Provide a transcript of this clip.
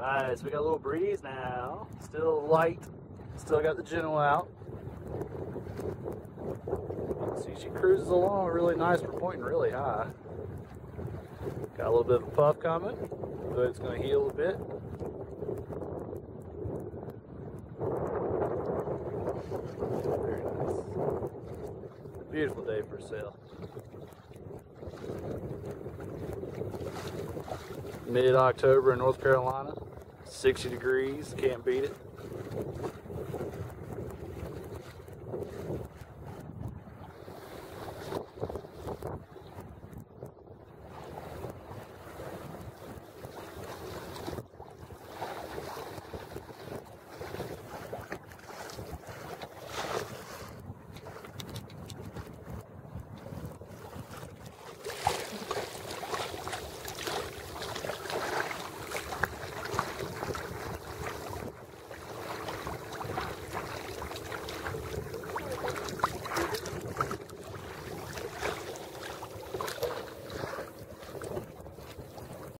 Right, so we got a little breeze now. Still light. Still got the Genoa out. See, she cruises along really nice. We're pointing really high. Got a little bit of a puff coming, but it's going to heel a bit. Very nice. Beautiful day for sail. Mid October in North Carolina, 60 degrees, can't beat it.